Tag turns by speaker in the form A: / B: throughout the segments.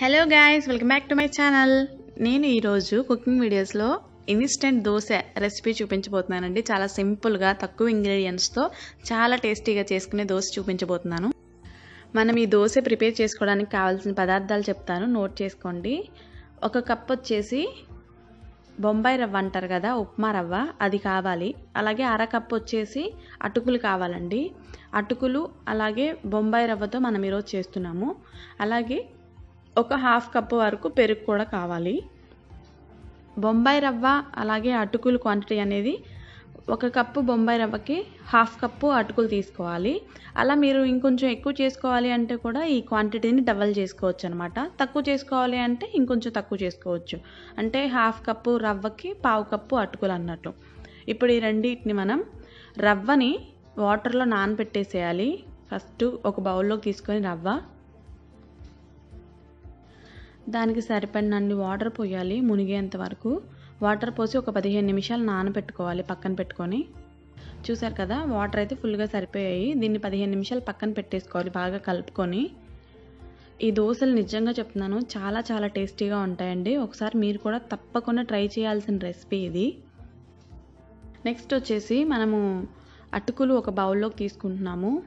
A: Hello guys welcome back to my channel నేను ఈరోజు cooking వీడియోస్లో ఇన్స్టెంట్ దోశ రెసిపీ చూపించబోతున్నానండి. చాలా సింపుల్గా తక్కువ ఇంగ్రీడియంట్స్తో చాలా టేస్టీగా చేసుకునే దోశ చూపించబోతున్నాను. మనం ఈ దోశ ప్రిపేర్ చేసుకోవడానికి కావాల్సిన పదార్థాలు చెప్తాను. నోట్ చేసుకోండి. ఒక కప్ వచ్చేసి బొంబాయి రవ్వ అంటారు కదా ఉప్మా రవ్వ అది కావాలి. అలాగే అర కప్ వచ్చేసి అటుకులు కావాలండి. అటుకులు అలాగే బొంబాయి రవ్వతో మనం ఈరోజు చేస్తున్నాము. అలాగే ఒక హాఫ్ కప్ వరకు పెరుగు కూడా కావాలి. బొంబాయి రవ్వ అలాగే అటుకులు క్వాంటిటీ అనేది ఒక కప్పు బొంబాయి రవ్వకి హాఫ్ కప్పు అటుకులు తీసుకోవాలి. అలా మీరు ఇంకొంచెం ఎక్కువ చేసుకోవాలి అంటే కూడా ఈ క్వాంటిటీని డబల్ చేసుకోవచ్చు అనమాట తక్కువ చేసుకోవాలి అంటే ఇంకొంచెం తక్కువ చేసుకోవచ్చు. అంటే హాఫ్ కప్పు రవ్వకి పావు కప్పు అటుకులు అన్నట్టు. ఇప్పుడు ఈ రెండింటిని మనం రవ్వని వాటర్లో నానబెట్టేసేయాలి. ఫస్ట్ ఒక బౌల్లోకి తీసుకొని రవ్వ. దానికి సరిపడినన్ని వాటర్ పోయాలి మునిగేంత వరకు. వాటర్ పోసి ఒక పదిహేను నిమిషాలు నానబెట్టుకోవాలి పక్కన పెట్టుకొని. చూసారు కదా వాటర్ అయితే ఫుల్గా సరిపోయాయి. దీన్ని పదిహేను నిమిషాలు పక్కన పెట్టేసుకోవాలి బాగా కలుపుకొని. ఈ దోశలు నిజంగా చెప్తున్నాను చాలా చాలా టేస్టీగా ఉంటాయండి. ఒకసారి మీరు కూడా తప్పకుండా ట్రై చేయాల్సిన రెసిపీ ఇది. నెక్స్ట్ వచ్చేసి మనము అటుకులు ఒక బౌల్లోకి తీసుకుంటున్నాము.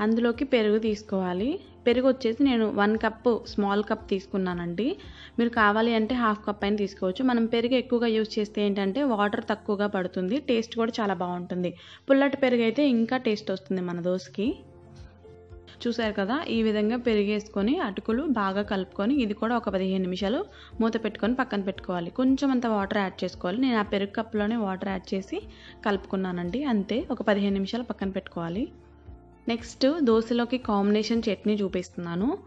A: అందులోకి పెరుగు తీసుకోవాలి. పెరుగు వచ్చేసి నేను వన్ కప్ స్మాల్ కప్ తీసుకున్నానండి. మీరు కావాలి అంటే హాఫ్ కప్ అయినా తీసుకోవచ్చు. మనం పెరుగు ఎక్కువగా యూజ్ చేస్తే ఏంటంటే వాటర్ తక్కువగా పడుతుంది. టేస్ట్ కూడా చాలా బాగుంటుంది. పుల్లటి పెరుగు అయితే ఇంకా టేస్ట్ వస్తుంది మన దోశకి. చూసారు కదా ఈ విధంగా పెరిగేసుకొని అటుకులు బాగా కలుపుకొని ఇది కూడా ఒక పదిహేను నిమిషాలు మూత పెట్టుకొని పక్కన పెట్టుకోవాలి. కొంచెం అంత వాటర్ యాడ్ చేసుకోవాలి. నేను ఆ పెరుగు కప్లోనే వాటర్ యాడ్ చేసి కలుపుకున్నానండి. అంతే ఒక పదిహేను నిమిషాలు పక్కన పెట్టుకోవాలి. నెక్స్ట్ దోశలోకి కాంబినేషన్ చట్నీ చూపిస్తున్నాను.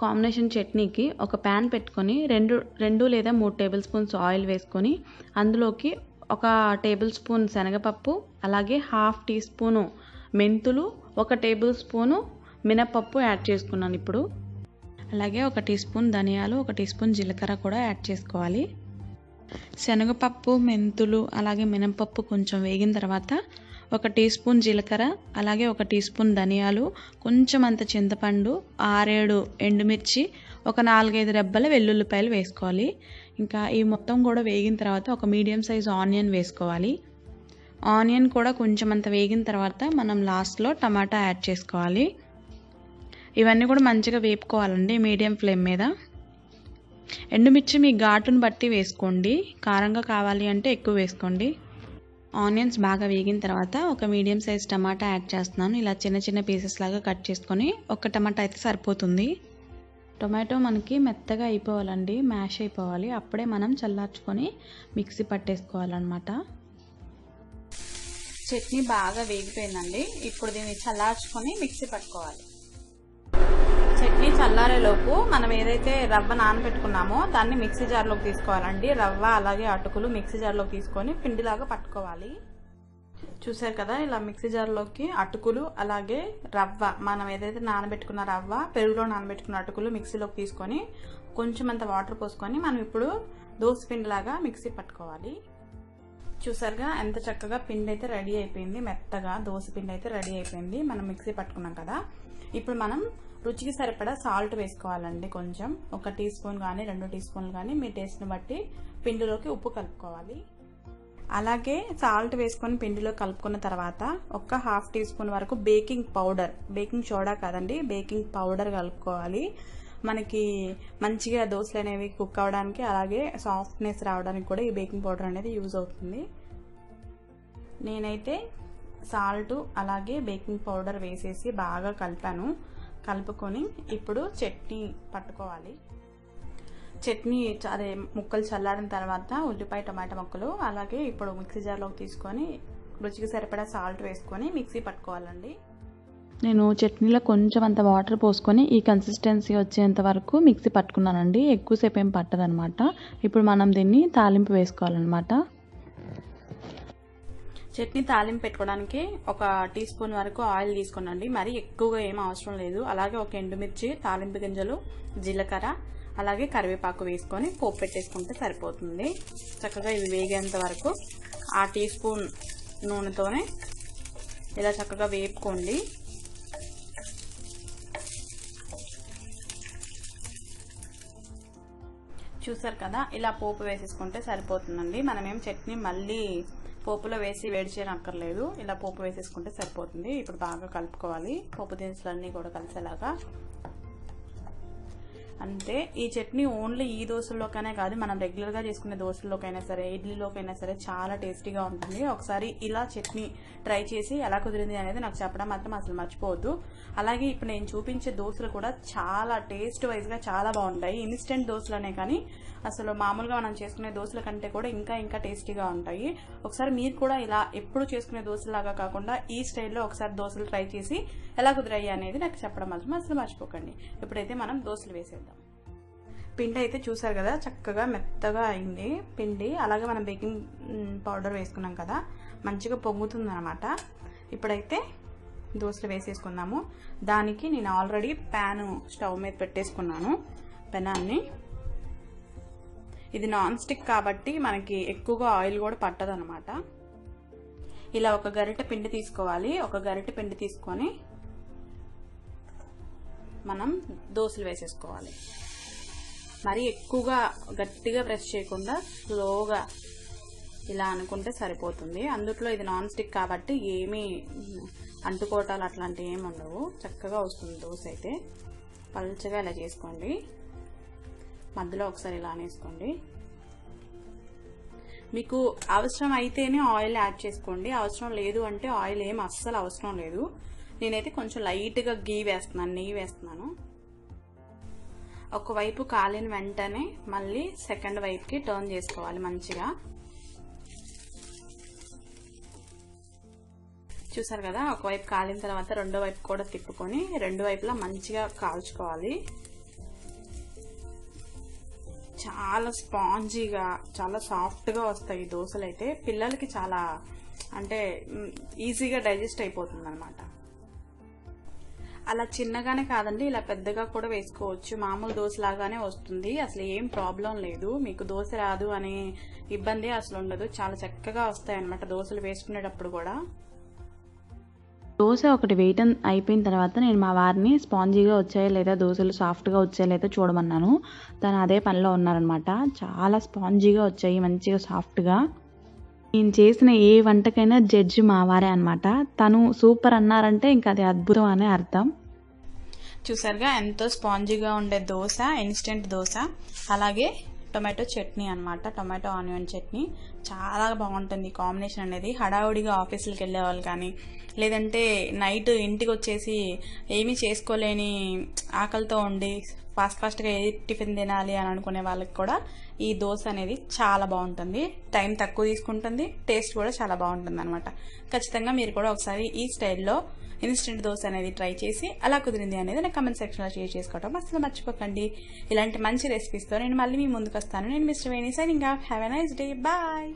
A: కాంబినేషన్ చట్నీకి ఒక ప్యాన్ పెట్టుకొని రెండు రెండు లేదా మూడు టేబుల్ స్పూన్స్ ఆయిల్ వేసుకొని అందులోకి ఒక టేబుల్ స్పూన్ శనగపప్పు అలాగే హాఫ్ టీ స్పూను మెంతులు ఒక టేబుల్ స్పూను మినపప్పు యాడ్ చేసుకున్నాను ఇప్పుడు. అలాగే ఒక టీ స్పూన్ ధనియాలు ఒక టీ స్పూన్ జీలకర్ర కూడా యాడ్ చేసుకోవాలి. శనగపప్పు మెంతులు అలాగే మినపప్పు కొంచెం వేగిన తర్వాత ఒక టీ స్పూన్ జీలకర్ర అలాగే ఒక టీ స్పూన్ ధనియాలు కొంచెం అంత చింతపండు ఆరేడు ఎండుమిర్చి ఒక నాలుగైదు రెబ్బల వెల్లుల్లిపాయలు వేసుకోవాలి. ఇంకా ఈ మొత్తం కూడా వేగిన తర్వాత ఒక మీడియం సైజ్ ఆనియన్ వేసుకోవాలి. ఆనియన్ కూడా కొంచెం అంత వేగిన తర్వాత మనం లాస్ట్లో టమాటా యాడ్ చేసుకోవాలి. ఇవన్నీ కూడా మంచిగా వేపుకోవాలండి మీడియం ఫ్లేమ్ మీద. ఎండుమిర్చి మీ ఘాటును బట్టి వేసుకోండి. కారంగా కావాలి అంటే ఎక్కువ వేసుకోండి. ఆనియన్స్ బాగా వేగిన తర్వాత ఒక మీడియం సైజ్ టమాటా యాడ్ చేస్తున్నాను. ఇలా చిన్న చిన్న పీసెస్ లాగా కట్ చేసుకొని ఒక టమాటా అయితే సరిపోతుంది. టొమాటో మనకి మెత్తగా అయిపోవాలండి మ్యాష్ అయిపోవాలి. అప్పుడే మనం చల్లార్చుకొని మిక్సీ పట్టేసుకోవాలన్నమాట. చట్నీ బాగా వేగిపోయిందండి. ఇప్పుడు దీన్ని చల్లార్చుకొని మిక్సీ పట్టుకోవాలి. చట్నీ చల్లారేలోపు మనం ఏదైతే రవ్వ నానబెట్టుకున్నామో దాన్ని మిక్సీ జార్లోకి తీసుకోవాలండి. రవ్వ అలాగే అటుకులు మిక్సీ జార్లోకి తీసుకొని పిండిలాగా పట్టుకోవాలి. చూసారు కదా ఇలా మిక్సీ జార్లోకి అటుకులు అలాగే రవ్వ మనం ఏదైతే నానబెట్టుకున్న రవ్వ పెరుగులో నానబెట్టుకున్న అటుకులు మిక్సీలోకి తీసుకొని కొంచెం అంత వాటర్ పోసుకొని మనం ఇప్పుడు దోశ పిండిలాగా మిక్సీ పట్టుకోవాలి. చూసారుగా ఎంత చక్కగా పిండి అయితే రెడీ అయిపోయింది. మెత్తగా దోశ పిండి అయితే రెడీ అయిపోయింది. మనం మిక్సీ పట్టుకున్నాం కదా. ఇప్పుడు మనం రుచికి సరిపడా సాల్ట్ వేసుకోవాలండి కొంచెం. ఒక టీ స్పూన్ కానీ రెండు టీ స్పూన్లు కానీ మీ టేస్ట్ని బట్టి పిండిలోకి ఉప్పు కలుపుకోవాలి. అలాగే సాల్ట్ వేసుకొని పిండిలో కలుపుకున్న తర్వాత ఒక హాఫ్ టీ స్పూన్ వరకు బేకింగ్ పౌడర్ బేకింగ్ సోడా కాదండి బేకింగ్ పౌడర్ కలుపుకోవాలి. మనకి మంచిగా దోశలు అనేవి కుక్ అవ్వడానికి అలాగే సాఫ్ట్నెస్ రావడానికి కూడా ఈ బేకింగ్ పౌడర్ అనేది యూజ్ అవుతుంది. నేనైతే సాల్ట్ అలాగే బేకింగ్ పౌడర్ వేసేసి బాగా కలిపాను. కలుపుకొని ఇప్పుడు చట్నీ పట్టుకోవాలి. చట్నీ అదే ముక్కలు చల్లారిన తర్వాత ఉల్లిపాయ టమాటా ముక్కలు అలాగే ఇప్పుడు మిక్సీ జార్లోకి తీసుకొని రుచికి సరిపడా సాల్ట్ వేసుకొని మిక్సీ పట్టుకోవాలండి. నేను చట్నీలో కొంచెం అంత వాటర్ పోసుకొని ఈ కన్సిస్టెన్సీ వచ్చేంత వరకు మిక్సీ పట్టుకున్నానండి. ఎక్కువసేపు ఏం పట్టదనమాట. ఇప్పుడు మనం దీన్ని తాలింపు వేసుకోవాలన్నమాట. చట్నీ తాలింపు పెట్టుకోవడానికి ఒక టీ స్పూన్ వరకు ఆయిల్ తీసుకోనండి. మరి ఎక్కువగా ఏం అవసరం లేదు. అలాగే ఒక ఎండుమిర్చి తాలింపు గింజలు జీలకర్ర అలాగే కరివేపాకు వేసుకొని పోపు పెట్టేసుకుంటే సరిపోతుంది. చక్కగా ఇవి వేగేంత వరకు ఆ టీ స్పూన్ నూనెతోనే ఇలా చక్కగా వేపుకోండి. చూసారు కదా? ఇలా పోపు వేసేసుకుంటే సరిపోతుందండి. మనమేం చట్నీ మళ్ళీ పోపులో వేసి వేడి చేయనక్కర్లేదు. ఇలా పోపు వేసేసుకుంటే సరిపోతుంది. ఇప్పుడు బాగా కలుపుకోవాలి. పోపు దినుసులన్నీ కూడా కలిసేలాగా అంటే ఈ చట్నీ ఓన్లీ ఈ దోశల్లోకైనా కాదు మనం రెగ్యులర్గా చేసుకునే దోశల్లోకైనా సరే ఇడ్లీలోకైనా సరే చాలా టేస్టీగా ఉంటుంది. ఒకసారి ఇలా చట్నీ ట్రై చేసి ఎలా కుదిరింది అనేది నాకు చెప్పడం మాత్రం అసలు మర్చిపోవద్దు. అలాగే ఇప్పుడు నేను చూపించే దోశలు కూడా చాలా టేస్ట్ వైజ్గా చాలా బాగుంటాయి. ఇన్స్టెంట్ దోశలనే కానీ అసలు మామూలుగా మనం చేసుకునే దోశల కంటే కూడా ఇంకా ఇంకా టేస్టీగా ఉంటాయి. ఒకసారి మీరు కూడా ఇలా ఎప్పుడు చేసుకునే దోశలాగా కాకుండా ఈ స్టైల్లో ఒకసారి దోశలు ట్రై చేసి ఎలా కుదిరాయి అనేది నాకు చెప్పడం మాత్రం అసలు మర్చిపోకండి. ఇప్పుడైతే మనం దోశలు వేసేద్దాం. పిండి అయితే చూసారు కదా చక్కగా మెత్తగా అయింది పిండి. అలాగే మనం బేకింగ్ పౌడర్ వేసుకున్నాం కదా మంచిగా పొంగుతుంది అనమాట ఇప్పుడైతే దోశలు వేసేసుకుందాము. దానికి నేను ఆల్రెడీ ప్యాను స్టవ్ మీద పెట్టేసుకున్నాను పెనాన్ని. ఇది నాన్ స్టిక్ కాబట్టి మనకి ఎక్కువగా ఆయిల్ కూడా పట్టదు అనమాట ఇలా ఒక గరిటె పిండి తీసుకోవాలి. ఒక గరిటె పిండి తీసుకొని మనం దోశలు వేసేసుకోవాలి. మరి ఎక్కువగా గట్టిగా ప్రెస్ చేయకుండా స్లోగా ఇలా అనుకుంటే సరిపోతుంది. అందుట్లో ఇది నాన్ స్టిక్ కాబట్టి ఏమీ అంటుకోవటాలు అట్లాంటివి ఏమి ఉండవు. చక్కగా వస్తుంది దోశ అయితే. పల్చగా ఇలా చేసుకోండి. మధ్యలో ఒకసారి ఇలా అనేసుకోండి. మీకు అవసరం అయితేనే ఆయిల్ యాడ్ చేసుకోండి. అవసరం లేదు అంటే ఆయిల్ ఏం అస్సలు అవసరం లేదు. నేనైతే కొంచెం లైట్గా గీ వేస్తున్నాను నెయ్యి వేస్తున్నాను. ఒకవైపు కాలిన వెంటనే మళ్ళీ సెకండ్ వైపుకి టర్న్ చేసుకోవాలి మంచిగా. చూసారు కదా? ఒకవైపు కాలిన తర్వాత రెండో వైపు కూడా తిప్పుకొని రెండు వైపులా మంచిగా కాల్చుకోవాలి. చాలా స్పాంజీగా చాలా సాఫ్ట్గా వస్తాయి దోశలు అయితే పిల్లలకి చాలా అంటే ఈజీగా డైజెస్ట్ అయిపోతుంది అనమాట అలా చిన్నగానే కాదండి ఇలా పెద్దగా కూడా వేసుకోవచ్చు. మామూలు దోశ లాగానే వస్తుంది. అసలు ఏం ప్రాబ్లం లేదు. మీకు దోశ రాదు అనే ఇబ్బంది అసలు ఉండదు. చాలా చక్కగా వస్తాయి అనమాట దోశలు వేసుకునేటప్పుడు కూడా. దోశ ఒకటి వేయటం అయిపోయిన తర్వాత నేను మా వారిని స్పాంజీగా వచ్చాయో లేదా దోశలు సాఫ్ట్గా వచ్చాయో లేదా చూడమన్నాను. తను అదే పనిలో ఉన్నారనమాట చాలా స్పాంజీగా వచ్చాయి మంచిగా సాఫ్ట్గా. నేను చేసిన ఏ వంటకైనా జడ్జి మా వారే అనమాట తను సూపర్ అన్నారంటే ఇంకా అది అద్భుతం అనే అర్థం. చూసారుగా ఎంతో స్పాంజీగా ఉండే దోశ ఇన్స్టెంట్ దోశ అలాగే టొమాటో చట్నీ అనమాట టొమాటో ఆనియన్ చట్నీ. చాలా బాగుంటుంది కాంబినేషన్ అనేది. హడావుడిగా ఆఫీసులకు వెళ్ళే వాళ్ళు కానీ లేదంటే నైట్ ఇంటికి వచ్చేసి ఏమీ చేసుకోలేని ఆకలితో ఉండి ఫాస్ట్ ఫాస్ట్గా ఏ టిఫిన్ తినాలి అని అనుకునే వాళ్ళకి కూడా ఈ దోశ అనేది చాలా బాగుంటుంది. టైం తక్కువ తీసుకుంటుంది టేస్ట్ కూడా చాలా బాగుంటుంది అనమాట ఖచ్చితంగా మీరు కూడా ఒకసారి ఈ స్టైల్లో ఇన్స్టెంట్ దోశ అనేది ట్రై చేసి అలా కుదిరింది అనేది నాకు కమెంట్ సెక్షన్లో షేర్ చేసుకోవడం అసలు మర్చిపోకండి. ఇలాంటి మంచి రెసిపీస్తో నేను మళ్ళీ మీ ముందుకు వస్తాను. నేను mister Veni signing have a nice day bye